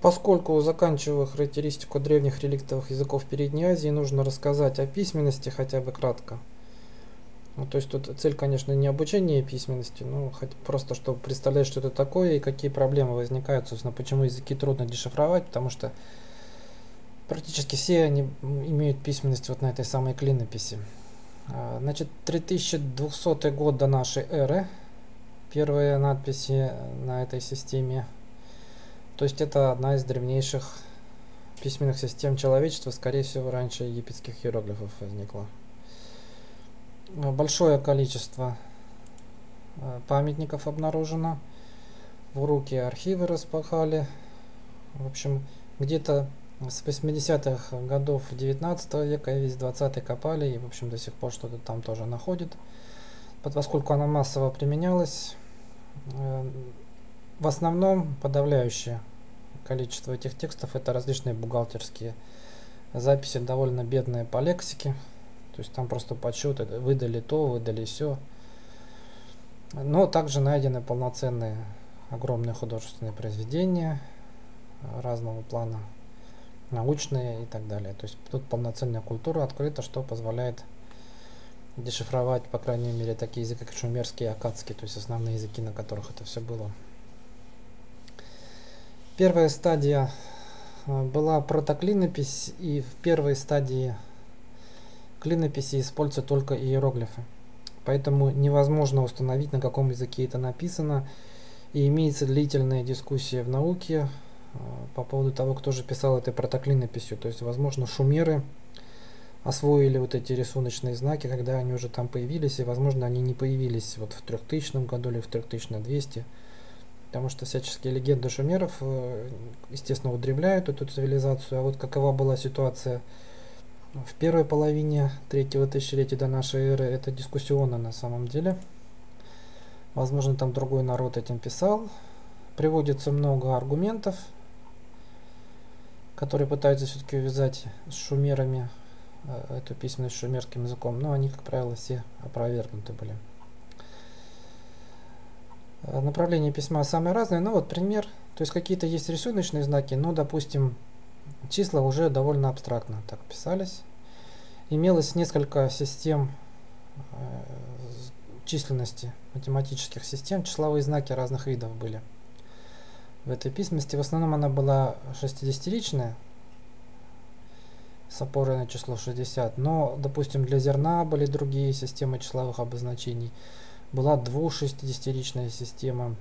Поскольку, заканчивая характеристику древних реликтовых языков Передней Азии, нужно рассказать о письменности хотя бы кратко. Ну, то есть тут цель, конечно, не обучение письменности, но хоть просто чтобы представлять, что это такое и какие проблемы возникают, собственно, почему языки трудно дешифровать, потому что практически все они имеют письменность вот на этой самой клинописи. А, значит, 3200 год до нашей эры, первые надписи на этой системе то есть это одна из древнейших письменных систем человечества, скорее всего, раньше египетских иероглифов возникла. Большое количество э, памятников обнаружено. В руки архивы распахали. В общем, где-то с 80-х годов 19 века и весь 20 копали, и, в общем, до сих пор что-то там тоже находит. Поскольку она массово применялась, э, в основном подавляющее количество этих текстов это различные бухгалтерские записи, довольно бедные по лексике. То есть там просто подсчеты, выдали то, выдали все. Но также найдены полноценные огромные художественные произведения разного плана, научные и так далее. То есть тут полноценная культура открыта, что позволяет дешифровать, по крайней мере, такие языки, как шумерский и акадский, то есть основные языки, на которых это все было. Первая стадия э, была протоклинопись, и в первой стадии клинописи используются только иероглифы. Поэтому невозможно установить, на каком языке это написано. И имеется длительная дискуссия в науке э, по поводу того, кто же писал этой протоклинописью. То есть, возможно, шумеры освоили вот эти рисуночные знаки, когда они уже там появились, и, возможно, они не появились вот в 3000 году или в 3200 Потому что всяческие легенды шумеров, э, естественно, удревляют эту цивилизацию. А вот какова была ситуация в первой половине третьего тысячелетия до нашей эры, это дискуссионно на самом деле. Возможно, там другой народ этим писал. Приводится много аргументов, которые пытаются все-таки увязать с шумерами э, эту письменность шумерским языком, но они, как правило, все опровергнуты были. Э, направление письма самые разные. Ну вот пример. То есть какие-то есть рисуночные знаки, но, допустим, числа уже довольно абстрактно так писались. Имелось несколько систем э, численности, математических систем, числовые знаки разных видов были. В этой письменности в основном она была 60-личная, с опорой на число 60, но, допустим, для зерна были другие системы числовых обозначений была двух-шестидесятиричная система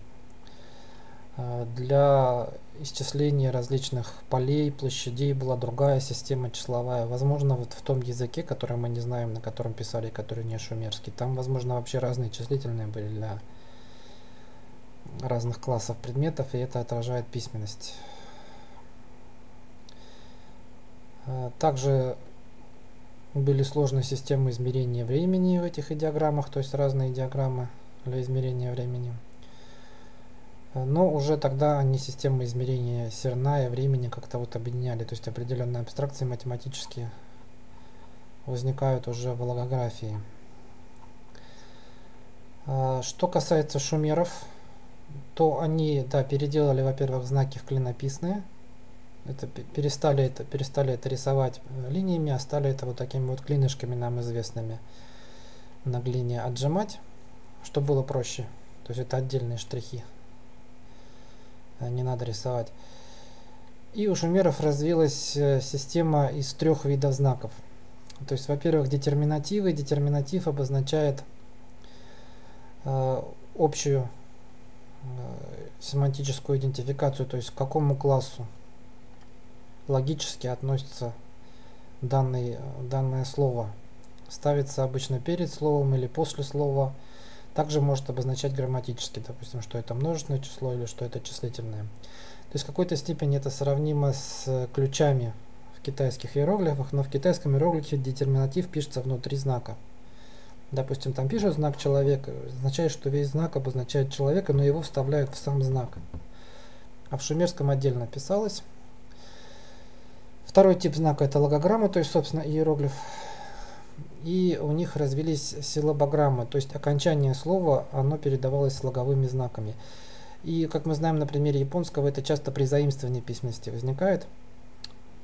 э, для исчисления различных полей, площадей была другая система числовая. Возможно, вот в том языке, который мы не знаем, на котором писали, который не шумерский, там, возможно, вообще разные числительные были для разных классов предметов, и это отражает письменность. Э, также были сложные системы измерения времени в этих диаграммах, то есть разные диаграммы для измерения времени. Но уже тогда они системы измерения серна и времени как-то вот объединяли, то есть определенные абстракции математические возникают уже в логографии. А, что касается шумеров, то они да, переделали, во-первых, знаки в клинописные, это перестали это перестали это рисовать э, линиями, а стали это вот такими вот клинышками нам известными на глине отжимать, чтобы было проще. То есть это отдельные штрихи. Э, не надо рисовать. И у шумеров развилась э, система из трех видов знаков. То есть, во-первых, детерминативы. Детерминатив обозначает э, общую э, семантическую идентификацию, то есть к какому классу логически относится данный, данное слово. Ставится обычно перед словом или после слова. Также может обозначать грамматически, допустим, что это множественное число или что это числительное. То есть в какой-то степени это сравнимо с ключами в китайских иероглифах, но в китайском иероглифе детерминатив пишется внутри знака. Допустим, там пишут знак человека, означает, что весь знак обозначает человека, но его вставляют в сам знак. А в шумерском отдельно писалось. Второй тип знака это логограмма, то есть, собственно, иероглиф. И у них развились силобограммы, то есть окончание слова, оно передавалось слоговыми знаками. И, как мы знаем на примере японского, это часто при заимствовании письменности возникает.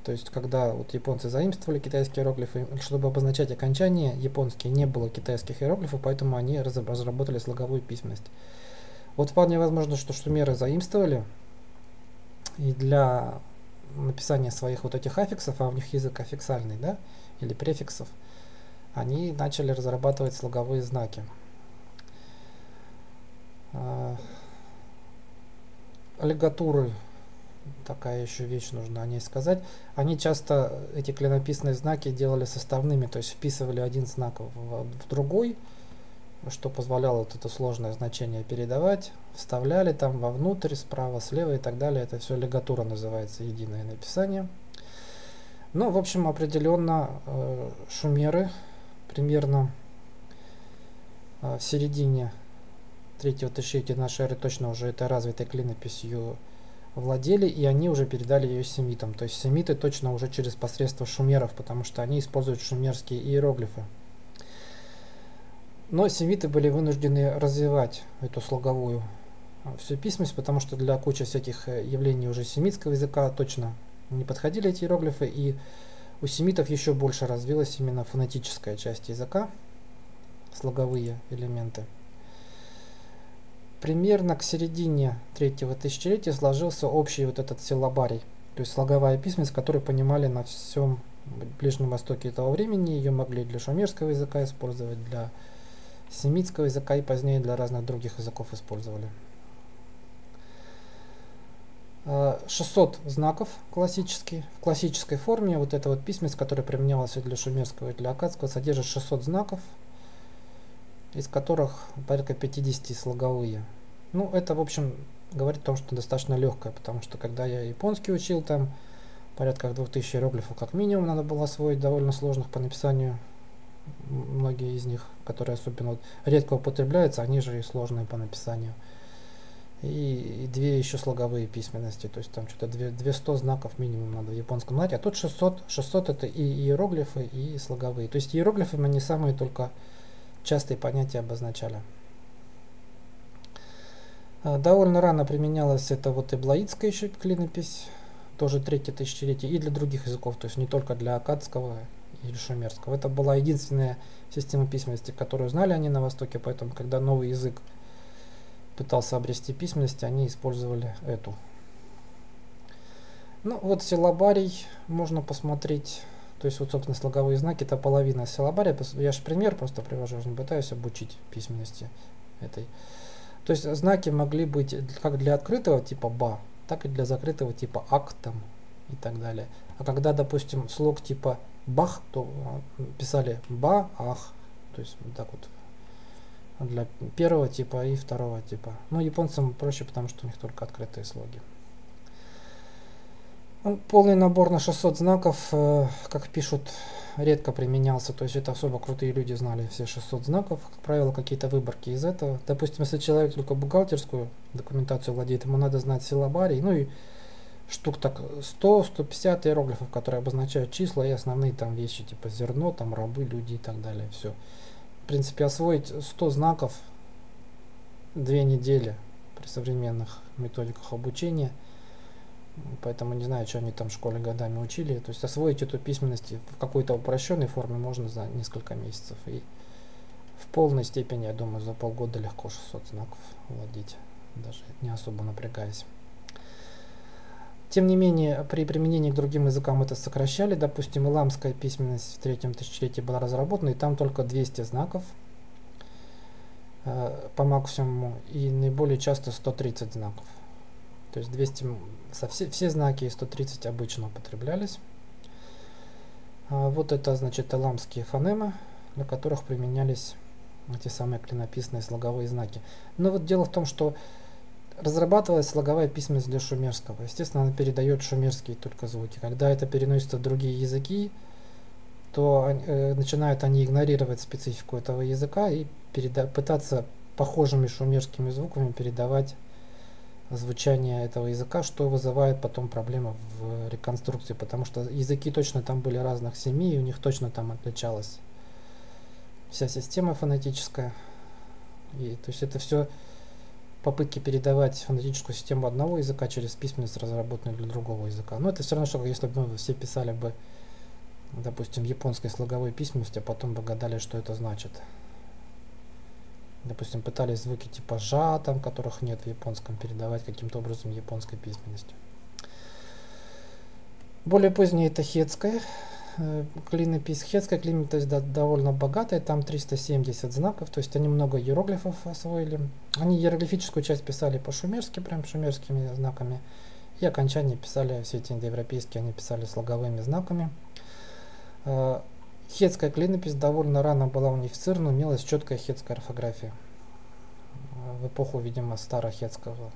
То есть, когда вот японцы заимствовали китайские иероглифы, чтобы обозначать окончание японские, не было китайских иероглифов, поэтому они разработали слоговую письменность. Вот вполне возможно, что шумеры заимствовали, и для написания своих вот этих аффиксов, а у них язык аффиксальный, да, или префиксов, они начали разрабатывать слоговые знаки. Аллигатуры такая еще вещь нужно о ней сказать. Они часто эти клинописные знаки делали составными, то есть вписывали один знак в, в другой, что позволяло вот это сложное значение передавать, вставляли там вовнутрь, справа, слева и так далее. Это все лигатура называется, единое написание. Ну, в общем, определенно э, шумеры примерно э, в середине третьего тысячелетия нашей эры точно уже этой развитой клинописью владели, и они уже передали ее семитам. То есть семиты точно уже через посредство шумеров, потому что они используют шумерские иероглифы. Но семиты были вынуждены развивать эту слоговую а, всю письменность, потому что для кучи всяких э, явлений уже семитского языка точно не подходили эти иероглифы, и у семитов еще больше развилась именно фонетическая часть языка, слоговые элементы. Примерно к середине третьего тысячелетия сложился общий вот этот силабарий, то есть слоговая письменность, которую понимали на всем Ближнем Востоке этого времени. Ее могли для шумерского языка использовать, для семитского языка и позднее для разных других языков использовали. 600 а, знаков классические. В классической форме вот эта вот письменность, которая применялась и для шумерского, и для акадского, содержит 600 знаков из которых порядка 50 слоговые. Ну, это, в общем, говорит о том, что достаточно легкое, потому что когда я японский учил, там порядка 2000 иероглифов как минимум надо было освоить, довольно сложных по написанию. Многие из них, которые особенно вот редко употребляются, они же и сложные по написанию. И, и две еще слоговые письменности, то есть там что-то 200 знаков минимум надо в японском знать, а тут 600, 600 это и иероглифы, и слоговые. То есть иероглифы они самые только частые понятия обозначали. А, довольно рано применялась это вот эблаидская еще клинопись, тоже третье тысячелетие, и для других языков, то есть не только для акадского или шумерского. Это была единственная система письменности, которую знали они на Востоке, поэтому когда новый язык пытался обрести письменность, они использовали эту. Ну вот силабарий можно посмотреть то есть вот, собственно, слоговые знаки это половина силабария. Я же пример просто привожу, не пытаюсь обучить письменности этой. То есть знаки могли быть как для открытого типа ба, так и для закрытого типа ак там и так далее. А когда, допустим, слог типа бах, то а, писали ба, ах. То есть так вот для первого типа и второго типа. Ну, японцам проще, потому что у них только открытые слоги. Ну, полный набор на 600 знаков, э, как пишут, редко применялся. То есть это особо крутые люди знали все 600 знаков. Как правило, какие-то выборки из этого. Допустим, если человек только бухгалтерскую документацию владеет, ему надо знать силабарий. Ну и штук так 100-150 иероглифов, которые обозначают числа и основные там вещи, типа зерно, там рабы, люди и так далее. Все. В принципе, освоить 100 знаков две недели при современных методиках обучения – Поэтому не знаю, что они там в школе годами учили. То есть освоить эту письменность в какой-то упрощенной форме можно за несколько месяцев. И в полной степени, я думаю, за полгода легко 600 знаков владеть, даже не особо напрягаясь. Тем не менее, при применении к другим языкам это сокращали. Допустим, иламская письменность в третьем тысячелетии была разработана, и там только 200 знаков э, по максимуму, и наиболее часто 130 знаков. То есть 200, со все, все знаки и 130 обычно употреблялись. А вот это значит эламские фонемы, для которых применялись эти самые клинописные слоговые знаки. Но вот дело в том, что разрабатывалась слоговая письменность для шумерского. Естественно, она передает шумерские только звуки. Когда это переносится в другие языки, то э, начинают они игнорировать специфику этого языка и переда пытаться похожими шумерскими звуками передавать звучание этого языка, что вызывает потом проблемы в реконструкции, потому что языки точно там были разных семей, и у них точно там отличалась вся система фонетическая. И, то есть это все попытки передавать фонетическую систему одного языка через письменность, разработанную для другого языка. Но это все равно, что если бы мы все писали бы, допустим, японской слоговой письменности, а потом бы гадали, что это значит. Допустим, пытались звуки типа «жа», там, которых нет в японском, передавать каким-то образом японской письменностью. Более позднее это хетская Э, клинопись. Хетская клинопись довольно богатая, там 370 знаков, то есть они много иероглифов освоили. Они иероглифическую часть писали по-шумерски, прям шумерскими знаками, и окончание писали, все эти индоевропейские, они писали слоговыми знаками. Э, хетская клинопись довольно рано была унифицирована, имелась четкая хетская орфография. В эпоху, видимо, старохетского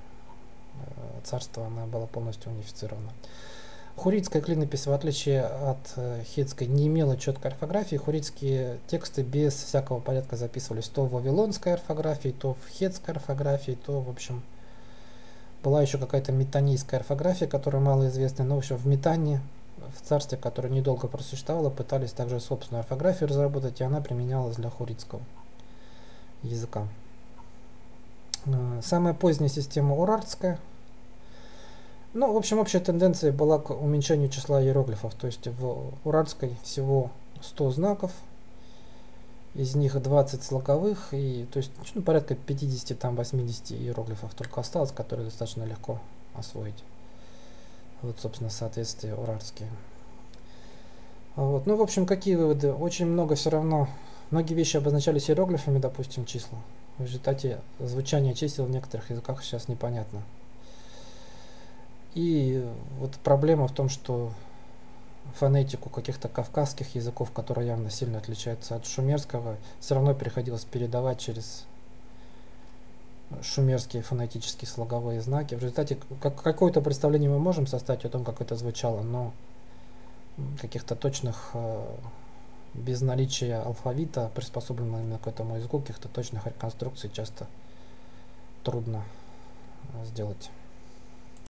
э, царства она была полностью унифицирована. Хуритская клинопись, в отличие от э, хетской, не имела четкой орфографии. Хуритские тексты без всякого порядка записывались то в вавилонской орфографии, то в хетской орфографии, то, в общем, была еще какая-то метанийская орфография, которая мало известна, но еще в Метане, в царстве, которое недолго просуществовало, пытались также собственную орфографию разработать, и она применялась для хуритского языка. Э, самая поздняя система урартская, ну, в общем, общая тенденция была к уменьшению числа иероглифов. То есть в уральской всего 100 знаков, из них 20 слоговых, и то есть ну, порядка 50-80 иероглифов только осталось, которые достаточно легко освоить. Вот, собственно, соответствие уральские. Вот. Ну, в общем, какие выводы? Очень много все равно, многие вещи обозначались иероглифами, допустим, числа. В результате звучание чисел в некоторых языках сейчас непонятно. И вот проблема в том, что фонетику каких-то кавказских языков, которые явно сильно отличаются от шумерского, все равно приходилось передавать через шумерские фонетические слоговые знаки. В результате как, какое-то представление мы можем составить о том, как это звучало, но каких-то точных, э, без наличия алфавита, приспособленного именно к этому языку, каких-то точных реконструкций часто трудно сделать.